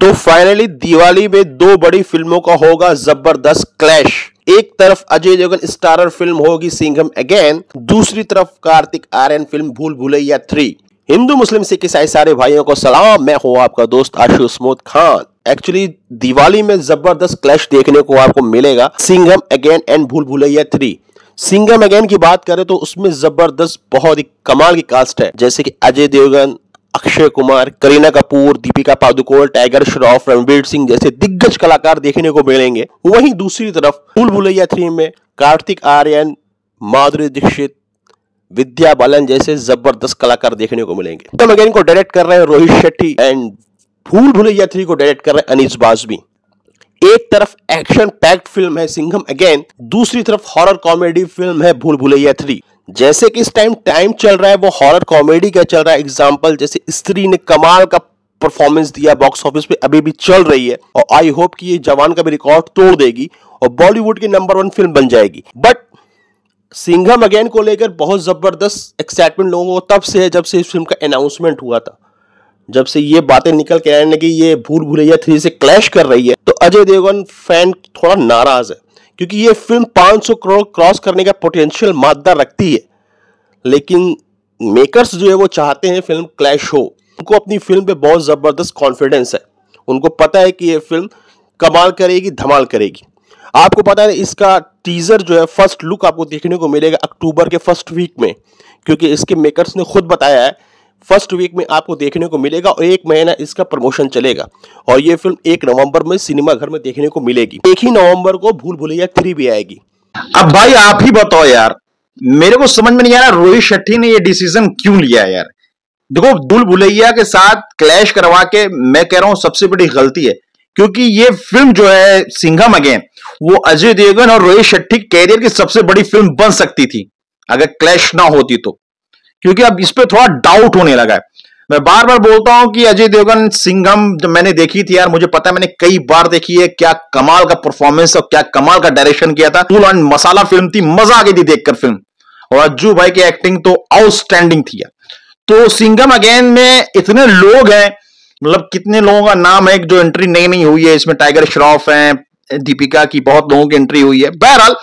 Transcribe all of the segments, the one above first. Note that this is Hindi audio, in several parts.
तो फाइनली दिवाली में दो बड़ी फ़िल्मों का होगा ज़बरदस्त क्लैश एक तरफ़ अजय देवगन स्टारर फ़िल्म होगी सिंघम अगेन दूसरी तरफ़ कार्तिक आर्यन फ़िल्म भूल भूलैया थ्री हिंदू मुस्लिम सिख ईसाई सारे भाइयों को सलाम, मैं हूँ आपका दोस्त आशुष मोद खान। एक्चुअली दिवाली में ज़बरदस्त क्लैश देखने को आपको मिलेगा सिंघम अगेन एंड भूल भूलैया थ्री सिंघम अगेन की बात करें तो उसमें ज़बरदस्त बहुत ही कमाल की कास्ट है। जैसे कि अजय देवगन अक्षय कुमार, करीना कपूर, दीपिका पादुकोण, टाइगर श्रॉफ रणवीर सिंह जैसे दिग्गज कलाकार देखने को मिलेंगे। वहीं दूसरी तरफ़ फूल भुलैया थ्री में कार्तिक आर्यन, माधुरी दीक्षित, विद्या बालन जैसे ज़बरदस्त कलाकार देखने को मिलेंगे। तो अगेन को डायरेक्ट कर रहे हैं रोहित शेट्टी एंड भूल भुलैया थ्री को डायरेक्ट कर रहे हैं अनिस बाजमी। एक तरफ़ एक्शन पैक्ड फ़िल्म है सिंघम अगेन दूसरी तरफ़ हॉरर कॉमेडी फ़िल्म है भूल भुलैया थ्री जैसे कि इस टाइम टाइम चल रहा है, वो हॉरर कॉमेडी का चल रहा है. एग्ज़ाम्पल जैसे स्त्री ने कमाल का परफॉर्मेंस दिया बॉक्स ऑफ़िस पे, अभी भी चल रही है. और आई होप कि ये जवान का भी रिकॉर्ड तोड़ देगी और बॉलीवुड की नंबर वन फ़िल्म बन जाएगी. बट सिंघम अगेन को लेकर बहुत ज़बरदस्त एक्साइटमेंट लोगों को तब से है जब से इस फ़िल्म का अनाउंसमेंट हुआ था. जब से ये बातें निकल के आने लगी, ये भूल भूलैया थ्री से क्लैश कर रही है. तो अजय देवगन फ़ैन थोड़ा नाराज़ है. क्योंकि ये फ़िल्म 500 करोड़ क्रॉस करने का पोटेंशियल मादा रखती है। लेकिन मेकर्स जो है वो चाहते हैं फ़िल्म क्लैश हो। उनको अपनी फ़िल्म पे बहुत ज़बरदस्त कॉन्फिडेंस है। उनको पता है कि ये फ़िल्म कमाल करेगी, धमाल करेगी। आपको पता है इसका टीजर जो है फ़र्स्ट लुक आपको देखने को मिलेगा अक्टूबर के फ़र्स्ट वीक में। क्योंकि इसके मेकर्स ने खुद बताया है फ़र्स्ट वीक में आपको देखने को मिलेगा और एक महीना इसका प्रमोशन चलेगा। और ये फ़िल्म एक नवंबर में सिनेमा घर में देखने को मिलेगी। एक ही नवंबर को भूल भुलैया थ्री भी आएगी। अब भाई आप ही बताओ यार, मेरे को समझ में नहीं आ रहा रोहित शेट्टी ने ये डिसीज़न क्यों लिया यार? देखो, भूल भुलैया के साथ क्लैश करवा के मैं कह रहा हूँ सबसे बड़ी गलती है, क्योंकि ये फ़िल्म जो है, सिंघम अगेन वो अजय देवगन और रोहित शेट्टी कैरियर की सबसे बड़ी फ़िल्म बन सकती थी, अगर क्लैश ना होती तो। क्योंकि अब इस पर थोड़ा डाउट होने लगा है। मैं बार बार बोलता हूँ कि अजय देवगन सिंघम जब मैंने देखी थी यार, मुझे पता है मैंने कई बार देखी है क्या कमाल का परफॉर्मेंस और क्या कमाल का डायरेक्शन किया था। फुल ऑन मसाला फ़िल्म थी, मज़ा आ गई थी देखकर फ़िल्म और अज्जू भाई की एक्टिंग तो आउटस्टैंडिंग थी यार। तो सिंघम अगेन में इतने लोग हैं मतलब कितने लोगों का नाम है, जो एंट्री नई नहीं हुई है, इसमें टाइगर श्रॉफ है, दीपिका की बहुत लोगों की एंट्री हुई है। बहरहाल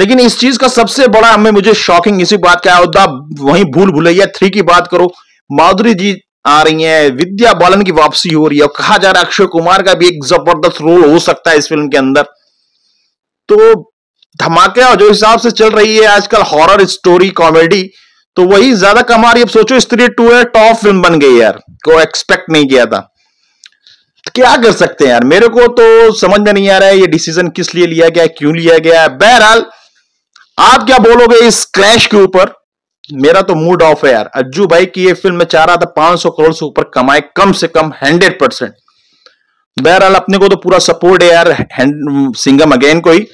लेकिन इस चीज़ का सबसे बड़ा हमें मुझे शॉकिंग इसी बात का होता वहीं भूल भुलैया थ्री की बात करो। माधुरी जी आ रही है, विद्या बालन की वापसी हो रही है, और कहा जा रहा है अक्षय कुमार का भी एक ज़बरदस्त रोल हो सकता है इस फ़िल्म के अंदर। तो धमाके और जो हिसाब से चल रही है, आजकल हॉरर स्टोरी कॉमेडी तो वही ज़्यादा कमा रही है। सोचो, स्त्री टू है टॉप फ़िल्म बन गई यार, को एक्सपेक्ट नहीं किया था। क्या कर सकते हैं यार? मेरे को तो समझ में नहीं आ रहा है, ये डिसीज़न किस लिए लिया गया, क्यों लिया गया बहरहाल आप क्या बोलोगे इस क्रैश के ऊपर? मेरा तो मूड ऑफ़ है यार। अज्जू भाई की ये फ़िल्म में चाह रहा था 500 करोड़ से ऊपर कमाए, कम से कम हंड्रेड परसेंट बहरहाल, अपने को तो पूरा सपोर्ट है यार सिंगम अगेन को ही